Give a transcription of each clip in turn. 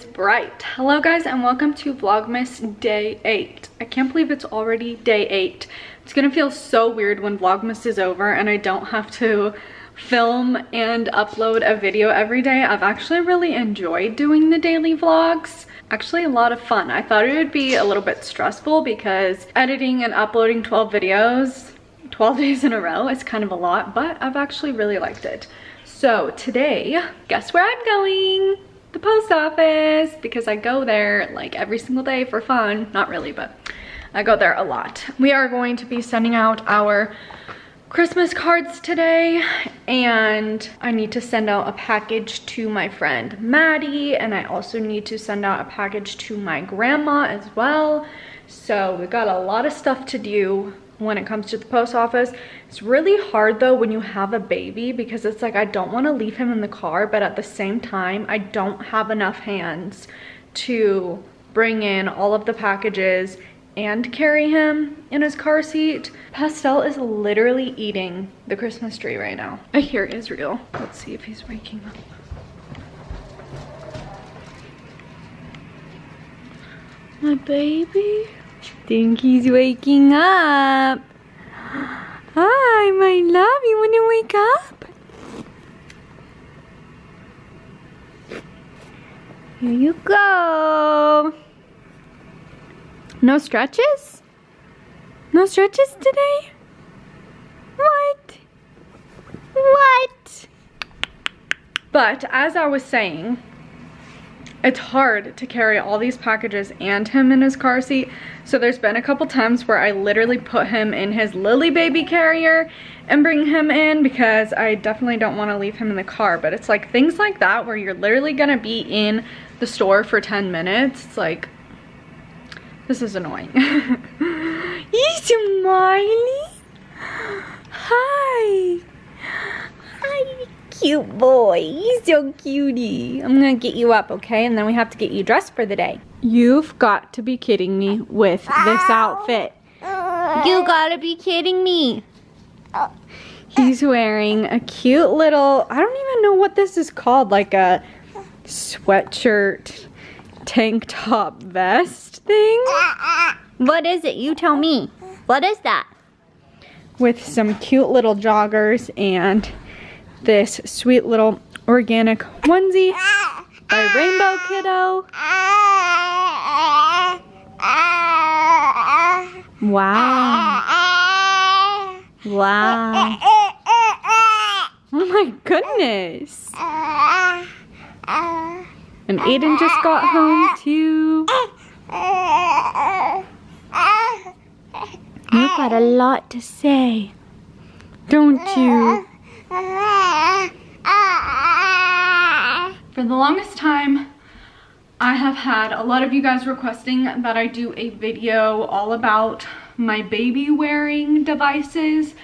is bright. Hello guys and welcome to Vlogmas day 8. I can't believe it's already day 8. It's gonna feel so weird when Vlogmas is over and I don't have to film and upload a video every day. I've actually really enjoyed doing the daily vlogs. Actually a lot of fun. I thought it would be a little bit stressful because editing and uploading 12 videos 12 days in a row is kind of a lot, but I've actually really liked it. So today, guess where I'm going? The post office, because I go there like every single day for fun. Not really, but I go there a lot. We are going to be sending out our Christmas cards today and I need to send out a package to my friend Maddie and I also need to send out a package to my grandma as well. So we got a lot of stuff to do when it comes to the post office. It's really hard though when you have a baby because it's like I don't want to leave him in the car but at the same time I don't have enough hands to bring in all of the packages and carry him in his car seat. Pastel is literally eating the Christmas tree right now. I hear Israel. Let's see if he's waking up. My baby? Think he's waking up. Hi, my love. You want to wake up? Here you go. No stretches? No stretches today? What? What? But as I was saying, it's hard to carry all these packages and him in his car seat. So there's been a couple times where I literally put him in his Lillebaby carrier and bring him in because I definitely don't want to leave him in the car. But it's like things like that where you're literally going to be in the store for 10 minutes. It's like, this is annoying. He's smiling. Hi. Cute boy. He's so cutie. I'm gonna get you up, okay? And then we have to get you dressed for the day. You've got to be kidding me with this outfit. You gotta be kidding me. He's wearing a cute little, I don't even know what this is called, like a sweatshirt tank top vest thing. What is it? You tell me. What is that? With some cute little joggers and this sweet little organic onesie by Rainbow Kiddo. Wow. Wow. Oh my goodness. And Aidan just got home too. You've got a lot to say, don't you? For the longest time, I have had a lot of you guys requesting that I do a video all about my baby wearing devices.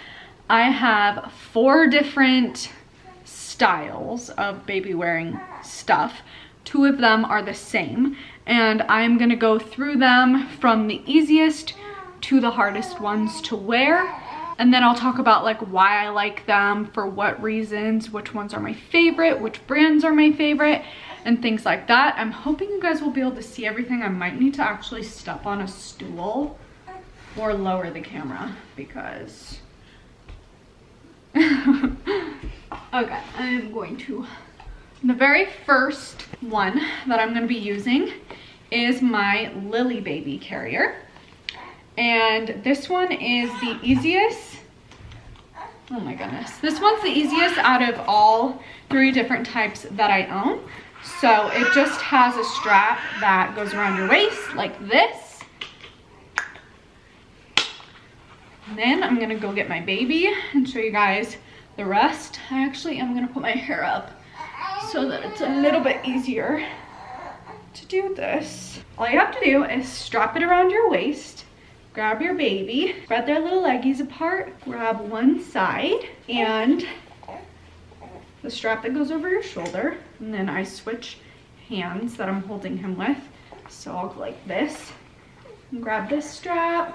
I have four different styles of baby wearing stuff. Two of them are the same and I'm gonna go through them from the easiest to the hardest ones to wear and then I'll talk about like why I like them, for what reasons, which ones are my favorite, which brands are my favorite, and things like that. I'm hoping you guys will be able to see everything. I might need to actually step on a stool or lower the camera because... okay, I'm going to... The very first one that I'm going to be using is my Lillebaby carrier. And this one is the easiest. Oh my goodness. This one's the easiest out of all three different types that I own. So it just has a strap that goes around your waist like this. And then I'm gonna go get my baby and show you guys the rest. I actually am gonna put my hair up so that it's a little bit easier to do this. All you have to do is strap it around your waist grab your baby, spread their little leggies apart, grab one side and the strap that goes over your shoulder. And then I switch hands that I'm holding him with. So I'll go like this, grab this strap,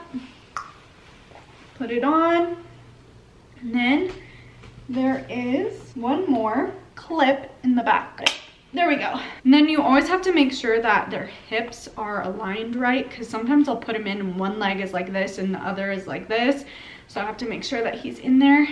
put it on, and then there is one more clip in the back. There we go. And then you always have to make sure that their hips are aligned right because sometimes I'll put him in and one leg is like this and the other is like this. So I have to make sure that he's in there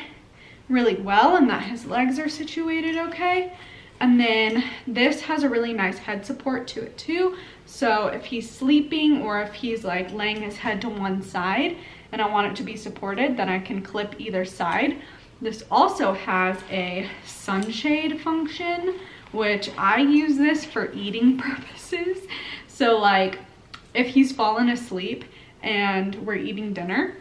really well and that his legs are situated okay. And then this has a really nice head support to it too. So if he's sleeping or if he's like laying his head to one side and I want it to be supported, then I can clip either side. This also has a sunshade function which I use this for eating purposes. So like if he's fallen asleep and we're eating dinner,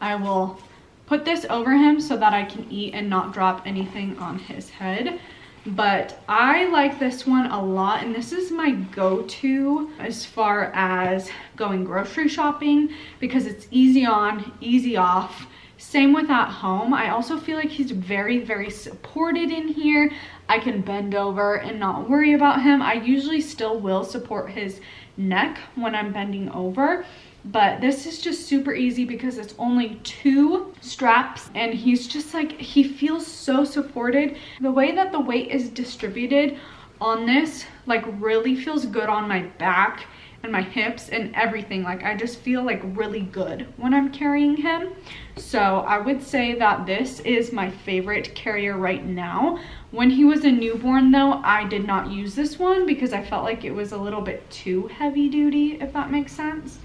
I will put this over him so that I can eat and not drop anything on his head. But I like this one a lot and this is my go-to as far as going grocery shopping because it's easy on, easy off. Same with at home. I also feel like he's very, very supported in here. I can bend over and not worry about him. I usually still will support his neck when I'm bending over but this is just super easy because it's only two straps and he's just like he feels so supported the way that the weight is distributed on this like really feels good on my back and my hips and everything. Like i just feel like really good when i'm carrying him. So i would say that this is my favorite carrier right now. When he was a newborn though i did not use this one because i felt like it was a little bit too heavy duty if that makes sense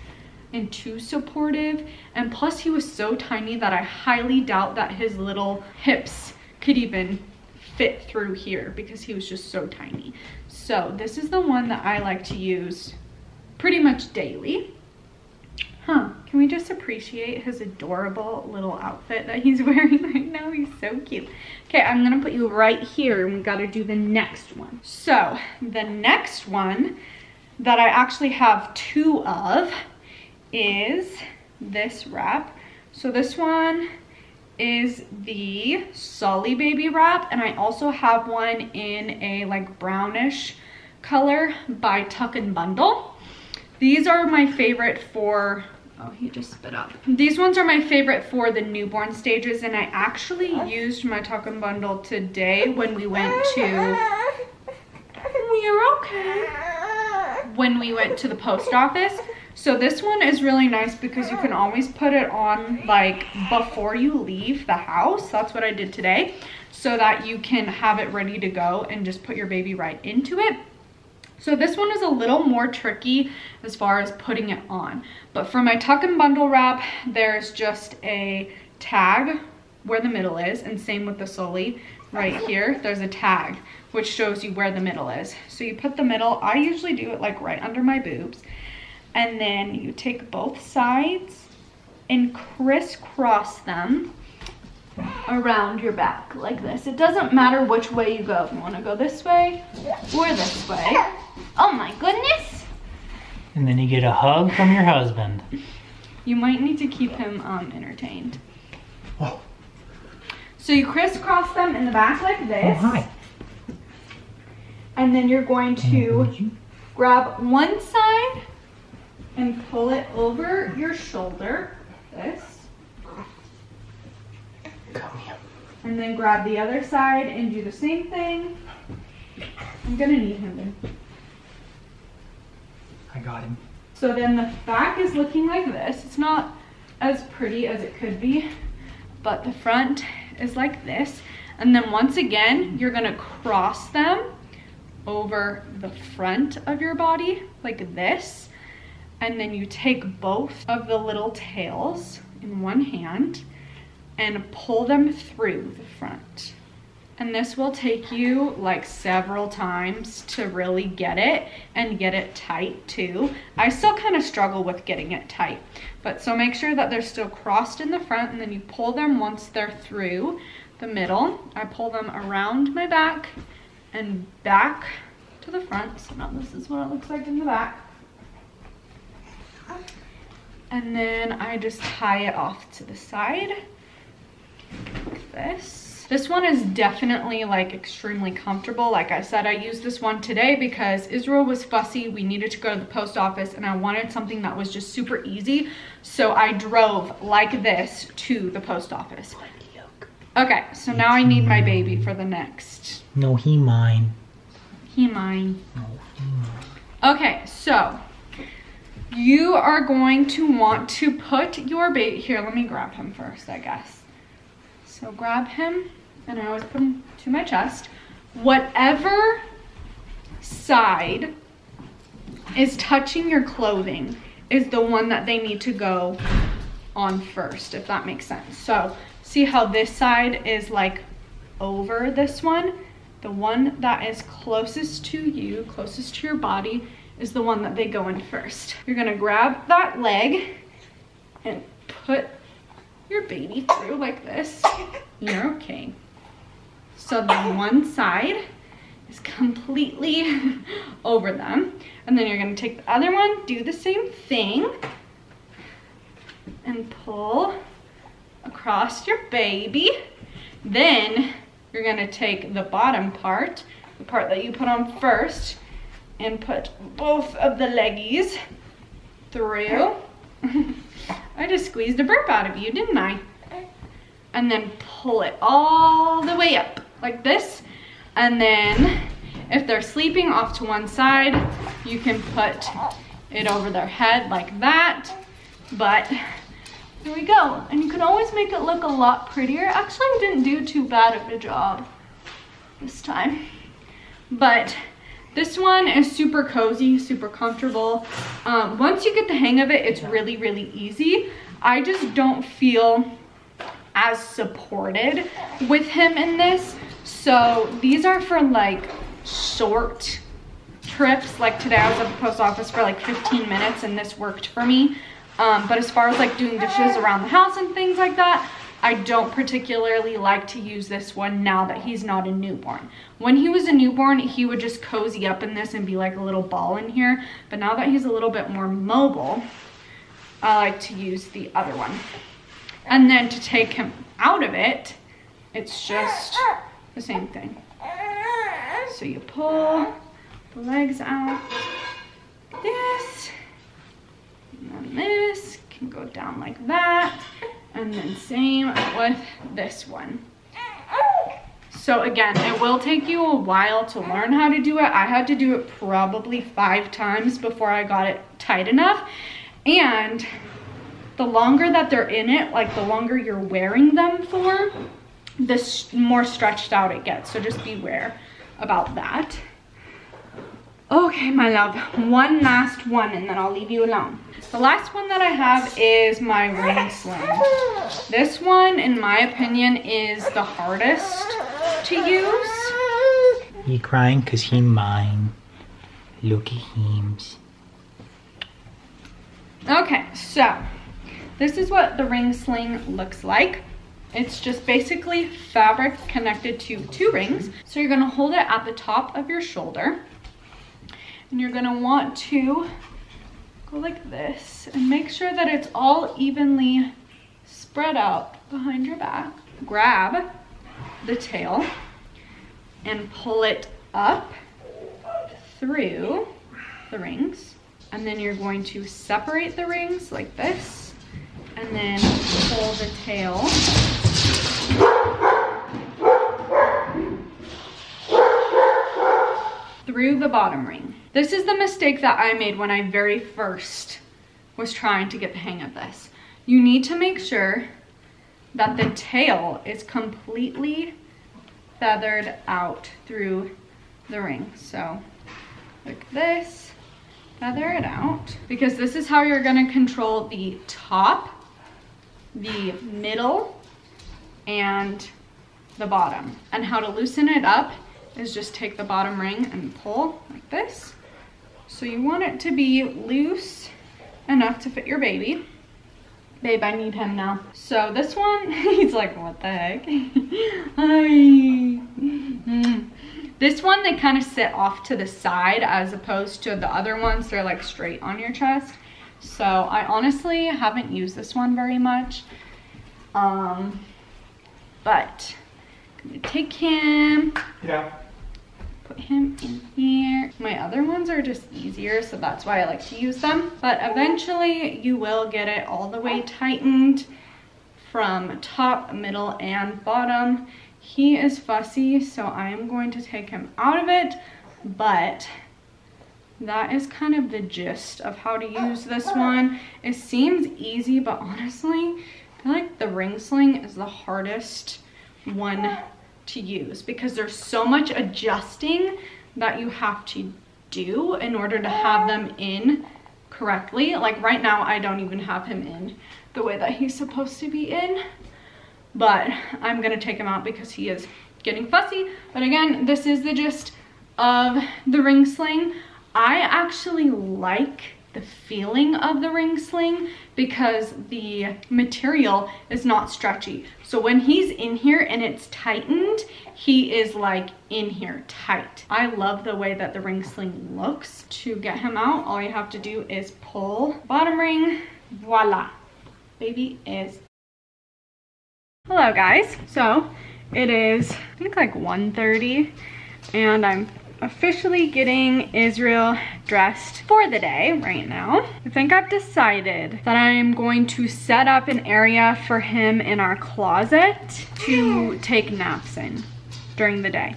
and too supportive. And plus he was so tiny that i highly doubt that his little hips could even fit through here because he was just so tiny. So this is the one that i like to use pretty much daily. Huh, can we just appreciate his adorable little outfit that he's wearing right now? He's so cute. Okay, I'm gonna put you right here and we gotta do the next one. So, the next one that I actually have two of is this wrap. So this one is the Solly Baby wrap and I also have one in a like brownish color by Tuck and Bundle. These are my favorite for, oh, he just spit up. These ones are my favorite for the newborn stages and I actually used my Tuck and Bundle today when we went to, you're okay. When we went to the post office. So this one is really nice because you can always put it on like before you leave the house. That's what I did today. So that you can have it ready to go and just put your baby right into it. So this one is a little more tricky as far as putting it on. But for my tuck and bundle wrap, there's just a tag where the middle is and same with the Solly right here. There's a tag which shows you where the middle is. So you put the middle, I usually do it like right under my boobs. And then you take both sides and crisscross them around your back like this. It doesn't matter which way you go. If you want to go this way or this way. Oh my goodness. And then you get a hug from your husband. You might need to keep him um, entertained. Oh. So you crisscross them in the back like this. Oh, hi. And then you're going to grab one side and pull it over your shoulder. This. Come here. And then grab the other side and do the same thing. I'm gonna need him then. I got him. So then the back is looking like this. It's not as pretty as it could be, but the front is like this. And then once again, you're gonna cross them over the front of your body like this. And then you take both of the little tails in one hand and pull them through the front. And this will take you like several times to really get it and get it tight too. I still kind of struggle with getting it tight, but so make sure that they're still crossed in the front and then you pull them once they're through the middle. I pull them around my back and back to the front. So now this is what it looks like in the back. And then I just tie it off to the side this. This one is definitely like extremely comfortable. Like I said, I used this one today because Israel was fussy. We needed to go to the post office and I wanted something that was just super easy. So I drove like this to the post office. Okay, so now I need my baby for the next. No, he mine. He mine. Okay, so you are going to want to put your baby, here, let me grab him first, I guess. So grab him, and I always put him to my chest. Whatever side is touching your clothing is the one that they need to go on first, if that makes sense. So see how this side is like over this one? The one that is closest to you, closest to your body, is the one that they go in first. You're gonna grab that leg and put your baby through like this. You're okay. So the one side is completely over them. And then you're gonna take the other one, do the same thing, and pull across your baby. Then you're gonna take the bottom part, the part that you put on first, and put both of the leggies through. I just squeezed a burp out of you, didn't I? And then pull it all the way up like this. And then if they're sleeping off to one side, you can put it over their head like that. But there we go. And you can always make it look a lot prettier. Actually, I didn't do too bad of a job this time. But this one is super cozy, super comfortable. Um, once you get the hang of it, it's really, really easy. I just don't feel as supported with him in this. So these are for like short trips. Like today I was at the post office for like 15 minutes and this worked for me. Um, but as far as like doing dishes around the house and things like that, I don't particularly like to use this one now that he's not a newborn. When he was a newborn, he would just cozy up in this and be like a little ball in here. But now that he's a little bit more mobile, I like to use the other one. And then to take him out of it, it's just the same thing. So you pull the legs out, this, and then this can go down like that. And then same with this one. So again, it will take you a while to learn how to do it. I had to do it probably five times before I got it tight enough. And the longer that they're in it, like the longer you're wearing them for, the more stretched out it gets. So just beware about that. Okay, my love, one last one and then I'll leave you alone. The last one that I have is my ring sling. This one, in my opinion, is the hardest to use. He crying because he mine. Look at him. Okay, so this is what the ring sling looks like. It's just basically fabric connected to two rings. So you're gonna hold it at the top of your shoulder and you're gonna want to go like this and make sure that it's all evenly spread out behind your back. Grab the tail and pull it up through the rings. And then you're going to separate the rings like this and then pull the tail through the bottom ring. This is the mistake that I made when I very first was trying to get the hang of this. You need to make sure that the tail is completely feathered out through the ring. So like this, feather it out because this is how you're gonna control the top, the middle, and the bottom. And how to loosen it up is just take the bottom ring and pull like this. So you want it to be loose enough to fit your baby. Babe, I need him now. So this one, he's like, what the heck? Hi. This one, they kind of sit off to the side as opposed to the other ones. They're like straight on your chest. So I honestly haven't used this one very much. Um, but I'm gonna take him. Yeah put him in here. My other ones are just easier, so that's why I like to use them. But eventually you will get it all the way tightened from top, middle, and bottom. He is fussy, so I am going to take him out of it, but that is kind of the gist of how to use this one. It seems easy, but honestly, I feel like the ring sling is the hardest one to use because there's so much adjusting that you have to do in order to have them in correctly. Like right now, I don't even have him in the way that he's supposed to be in, but I'm gonna take him out because he is getting fussy. But again, this is the gist of the ring sling. I actually like the feeling of the ring sling because the material is not stretchy. So when he's in here and it's tightened, he is like in here tight. I love the way that the ring sling looks. To get him out, all you have to do is pull bottom ring, voila. Baby is. Hello guys. So it is, I think like 1.30 and I'm officially getting Israel dressed for the day right now. I think I've decided that I'm going to set up an area for him in our closet to take naps in during the day.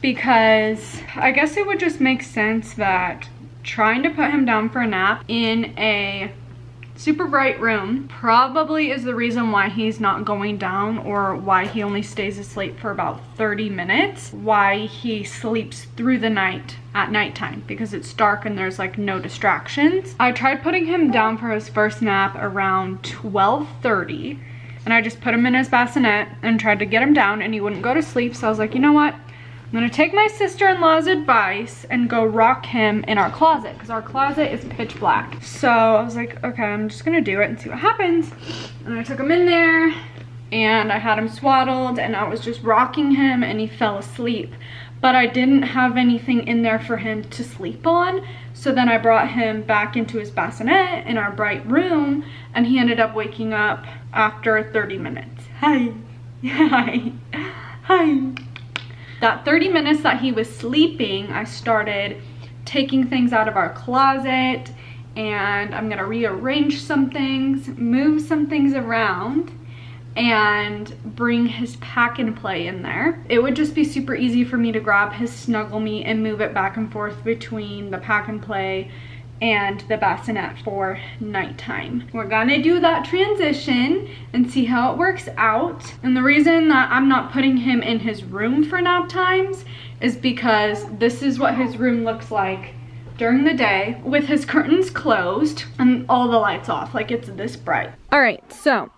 Because I guess it would just make sense that trying to put him down for a nap in a super bright room probably is the reason why he's not going down or why he only stays asleep for about 30 minutes why he sleeps through the night at nighttime because it's dark and there's like no distractions. I tried putting him down for his first nap around 12:30, and i just put him in his bassinet and tried to get him down and he wouldn't go to sleep so i was like you know what I'm gonna take my sister-in-law's advice and go rock him in our closet because our closet is pitch black. So I was like, okay, I'm just gonna do it and see what happens. And I took him in there and I had him swaddled and I was just rocking him and he fell asleep. But I didn't have anything in there for him to sleep on. So then I brought him back into his bassinet in our bright room and he ended up waking up after 30 minutes. Hi, hi, hi that 30 minutes that he was sleeping, I started taking things out of our closet and I'm gonna rearrange some things, move some things around and bring his pack and play in there. It would just be super easy for me to grab his snuggle me and move it back and forth between the pack and play and the bassinet for nighttime. We're gonna do that transition and see how it works out. And the reason that I'm not putting him in his room for nap times is because this is what his room looks like during the day with his curtains closed and all the lights off, like it's this bright. All right, so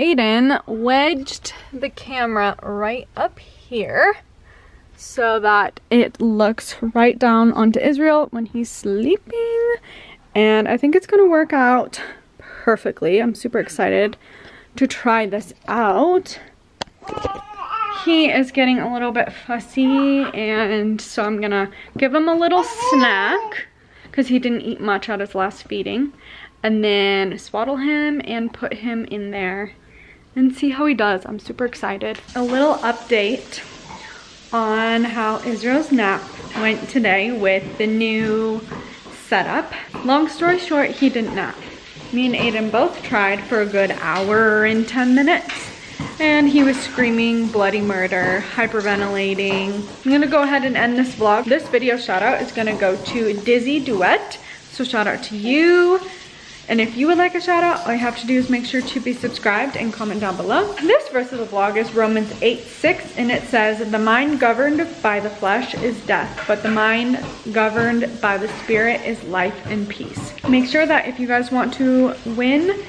Aidan wedged the camera right up here so that it looks right down onto Israel when he's sleeping. And I think it's gonna work out perfectly. I'm super excited to try this out. He is getting a little bit fussy and so I'm gonna give him a little snack because he didn't eat much at his last feeding and then swaddle him and put him in there and see how he does. I'm super excited. A little update on how Israel's nap went today with the new setup. Long story short, he didn't nap. Me and Aidan both tried for a good hour and 10 minutes and he was screaming bloody murder, hyperventilating. I'm gonna go ahead and end this vlog. This video shout out is gonna go to Dizzy Duet. So shout out to you. And if you would like a shout out, all you have to do is make sure to be subscribed and comment down below. This verse of the vlog is Romans 8, 6, and it says, The mind governed by the flesh is death, but the mind governed by the spirit is life and peace. Make sure that if you guys want to win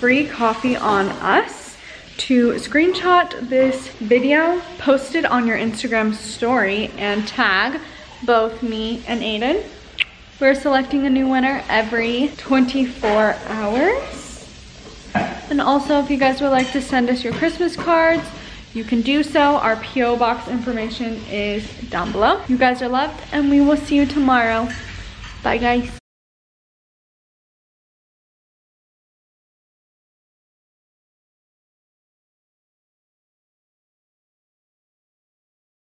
free coffee on us, to screenshot this video, post it on your Instagram story, and tag both me and Aidan we're selecting a new winner every 24 hours. And also, if you guys would like to send us your Christmas cards, you can do so. Our P.O. box information is down below. You guys are loved, and we will see you tomorrow. Bye, guys.